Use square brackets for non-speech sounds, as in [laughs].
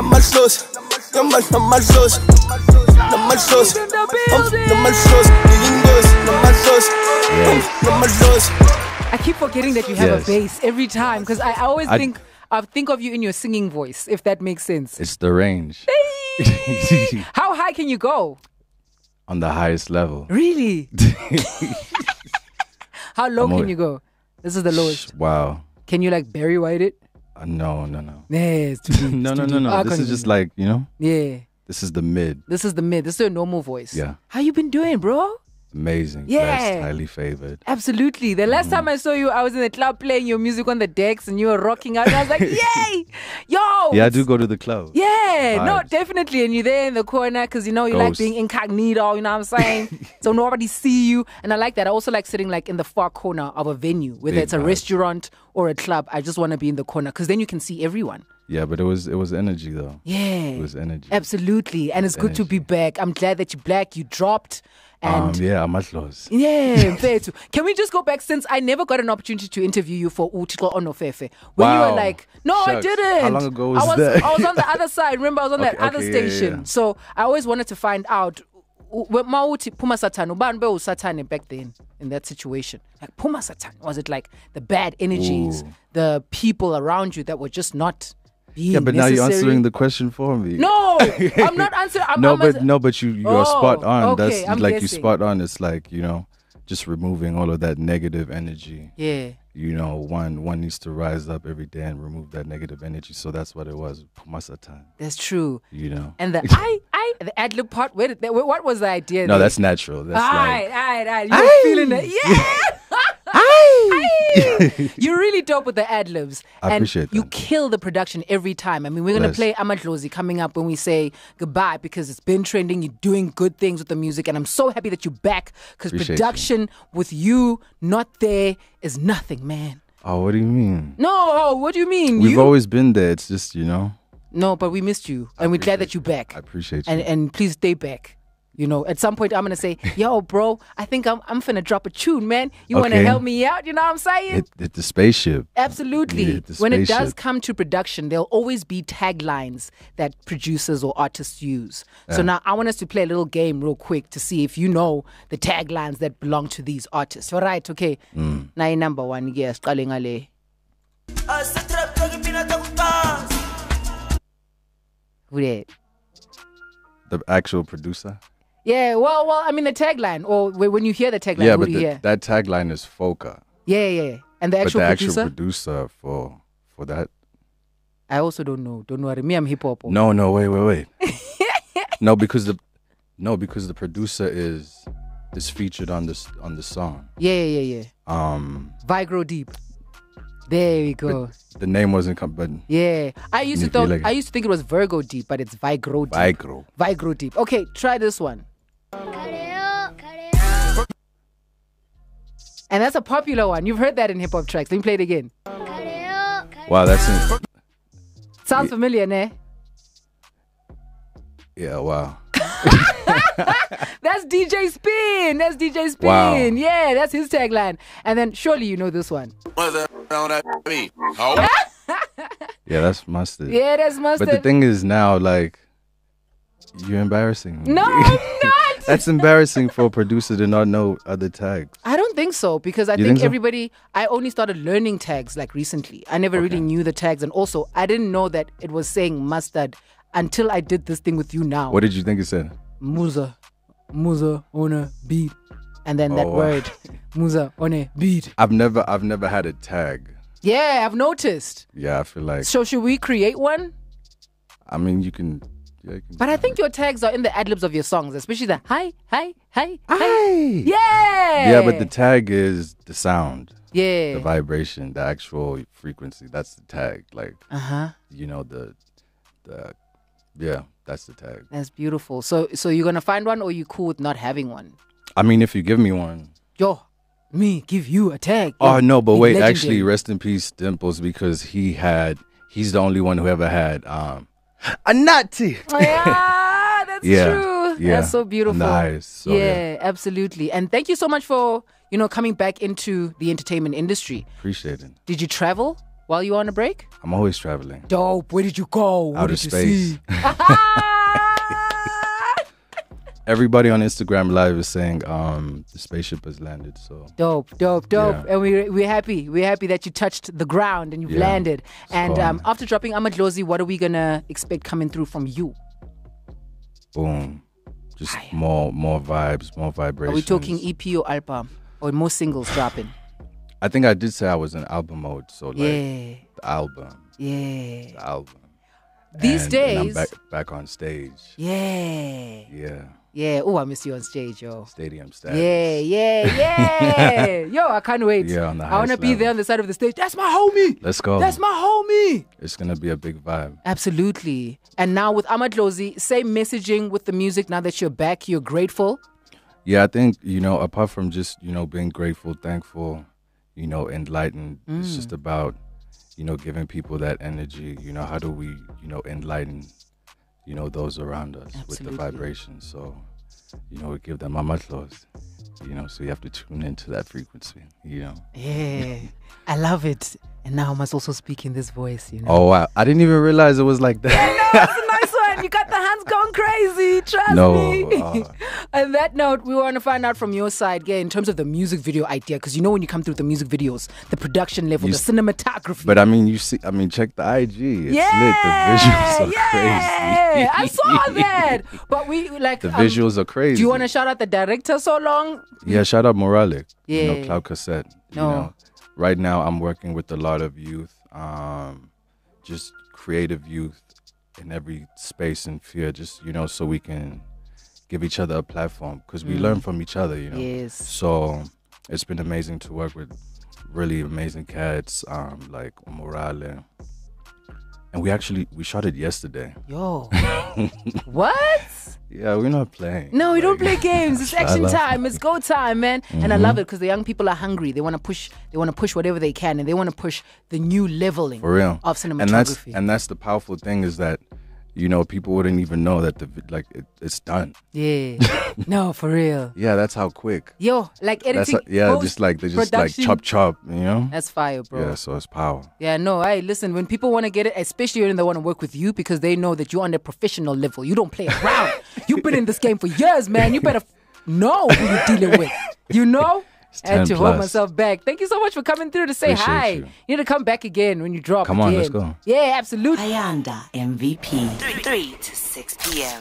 namadlozi Yama namadlozi Namadlozi In the building. Namadlozi Ngiyingozi Namadlozi Namadlozi I keep forgetting that you have Yes. a bass every time because I always I- think I think of you in your singing voice, if that makes sense. It's the range [laughs] How high can you go? on the highest level. Really? [laughs] How low I'm can alwa- you go? This is the lowest. Wow. Can you like Barry White it? Uh, no, no, no. [laughs] Yeah, it's too deep. [laughs] no, it's no, too no, deep. no. I This can't is just even- like, you know, yeah. this is the mid. This is the mid. This is your normal voice. Yeah. How you been doing, bro? Amazing. Yeah. Blessed, highly favored. Absolutely. The last time I saw you, I was in the club playing your music on the decks, and you were rocking out. And I was like, [laughs] "Yay, yo!" Yeah, I do go to the club. Yeah, no, Vibes. definitely. And you're there in the corner because you know you like being incognito, you know what I'm saying? [laughs] so nobody see you. And I like that. I also like sitting like in the far corner of a venue, whether Big it's a vibes. restaurant or a club. I just want to be in the corner because then you can see everyone. Yeah, but it was it was energy though. Yeah. It was energy. Absolutely. And it's good to be back. I'm glad that you're black, you dropped. Um, And yeah, I'm at loss. yeah, [laughs] fair too. Can we just go back since I never got an opportunity to interview you for Utiko Onofefe? When you were like, no, I didn't. How long ago was I was, that? I was on the [laughs] other side. Remember, I was on that Okay, other yeah, yeah, station. yeah. So I always wanted to find out. u- u- Mauti Puma Satan, ubani be usatane back then in that situation? Like Puma Satan, was it like the bad energies, Ooh. the people around you that were just not Yeah, but now you're answering the question for me. No, [laughs] I'm not answering. I'm, no, I'm but no, but you you're oh, spot Oh, on. okay, That's I'm like you spot on. It's like you know, just removing all of that negative energy. Yeah. You know, one one needs to rise up every day and remove that negative energy. So that's what it was. Pumasatan. That's true. You know. And the [laughs] I, I, the ad lib part. Where did that, what was the idea? No, there? that's natural. That's all like right, all right, all right. You're feeling it, [laughs] yeah. You're [laughs] really dope with the ad libs. I and appreciate You kill the production every time. I mean, we're gonna play Amadlozi coming up when we say goodbye because it's been trending. You're doing good things with the music, and I'm so happy that you're back because Appreciate you. production with you not there is nothing, man. Oh, what do you mean? No, what do you mean? We've you always been there. It's just you know. no, but we missed you, and we're glad that you're back. I appreciate you. and and please stay back. You know, at some point I'm gonna say, [laughs] "Yo, bro, I think I'm I'm finna drop a tune, man. You wanna help me out? You know what I'm saying?" hit, the spaceship. Absolutely. Yeah, the when it does come to production, there'll always be taglines that producers or artists use. So now I want us to play a little game real quick to see if you know the taglines that belong to these artists. All right, okay. Mm. Now number one, yes, ngale ngale. Who that? The actual producer. Yeah, well, well, I mean the tagline, or when you hear the tagline, yeah, but the, that tagline is Foka. Yeah, yeah, yeah. And the actual But the producer, actual producer for for that. I also don't know. Don't worry, me, I'm hip hop. No, no, wait, wait, wait. [laughs] no, because the no, because the producer is is featured on this on the song. Yeah, yeah, yeah, yeah. Um, Vigro Deep. There we go. the name wasn't come, but Yeah, I used to think like- I used to think it was Virgo Deep, but it's Vigro Deep. Vigro. Vigro Deep. Okay, try this one. And that's a popular one. You've heard that in hip hop tracks. Let me play it again. Wow, that's in, Sounds familiar, ne? yeah, wow. [laughs] That's DJ Spin. That's DJ Spin. Wow. Yeah, that's his tagline. And then surely you know this one. [laughs] Yeah, that's mustard. Yeah, that's mustard. But the thing is now, like, you're embarrassing. me. No, I'm [laughs] not. [laughs] that's embarrassing for a producer to not know other tags. I don't think so because I think, think so? everybody. I only started learning tags like recently. I never really knew the tags, and also I didn't know that it was saying mustard until I did this thing with you now. What did you think it said? Musa, Musa on a beat, and then that Oh, wow. word, [laughs] Musa on a beat. I've never, I've never had a tag. Yeah, I've noticed. Yeah, I feel like. So should we create one? I mean, you can. Yeah, But I think your tags are in the ad libs of your songs, especially the hi, hi, hi, hi. Yeah. Yeah, but the tag is the sound, yeah. the vibration, the actual frequency. That's the tag. Like, Uh huh. you know, the, the, yeah, that's the tag. That's beautiful. So so you're gonna find one, or you cool with not having one? I mean, if you give me one. Yo, me give you a tag. Oh Yo, no, but wait, legendary. actually, rest in peace, Dimples, because he had. He's the only one who ever had um a natty. Oh, yeah, [laughs] that's Yeah, true. yeah, That's so beautiful. nice. So, yeah, yeah. absolutely. And thank you so much for you know coming back into the entertainment industry. Appreciate it. Did you travel while you were on a break? I'm always traveling. Dope. Where did you go? What Outer did you space. see? [laughs] Everybody on Instagram Live is saying um, the spaceship has landed. So Dope, dope, dope. Yeah. And we we're happy. We're happy that you touched the ground and you've Yeah. landed. And So, um, after dropping Amadlozi, what are we gonna expect coming through from you? boom, just Aye. more more vibes, more vibrations. Are we talking EP or album? Or more singles dropping? I think I did say I was in album mode. So like yeah. the album, Yeah. the album. These And- and I'm back back on stage. Yeah. Yeah, Yeah. Oh, I miss you on stage, yo. stadium status. Yeah, yeah, [laughs] yeah. Yo, I can't wait. Yeah, on the I want to be there on the side of the stage. That's my homie. Let's go. That's my homie. it's gonna be a big vibe. Absolutely. And now with Amadlozi, same messaging with the music. Now that you're back, you're grateful. Yeah, I think you know, apart from just you know being grateful, thankful, you know, enlightened, it's Mm. just about you know giving people that energy. You know, how do we you know enlighten you know those around us with the vibrations. So you know, we give them amadlozi. You know, so you have to tune into that frequency. You know. Yeah. I love it. And now I must also speak in this voice, you know. Oh wow, I didn't even realize it was like that. [laughs] You got the hands going crazy. Trust No, me. uh. [laughs] On that note, we want to find out from your side, yeah, in terms of the music video idea, because you know when you come through the music videos, the production level, the cinematography. But I mean, you see, I mean, check the IG. It's yeah, lit. The visuals are yeah, crazy. I saw [laughs] that. But we like the um, visuals are crazy. Do you want to shout out the director so long? Yeah, shout out Moralic. You Yeah. know, Cloud Cassette. You No. know, right now I'm working with a lot of youth, um, just creative youth in every space and fear, just, you know, so we can give each other a platform because we learn from each other, you know. Mm. Yes. So it's been amazing to work with really amazing cats, um, like Morale. And we actually we shot it yesterday. Yo. [laughs] what? Yeah, we're not playing. No, we don't play games. It's [laughs] action time. It's go time, man. And I Mm-hmm. love it because the young people are hungry. They want to push. They want to push whatever they can, and they want to push the new leveling for real of cinematography. and that's and that's the powerful thing is that you know people wouldn't even know that the like it, it's done yeah. [laughs] no, for real. yeah that's how quick Yo, like editing. how, yeah just like they just like chop chop you know That's fire, bro. yeah so it's power Yeah, no, hey, listen, when people want to get it, especially when they want to work with you because they know that you're on a professional level. You don't play around. You've been in this game for years, man. You better know who you're dealing with. You know? It's I had 10 to hold myself back. Thank you so much for coming through to say Appreciate hi. you. need to come back again when you drop. Come on, let's again. go. Yeah, absolutely. Ayanda MVP. 3, 3 to 6 p.m.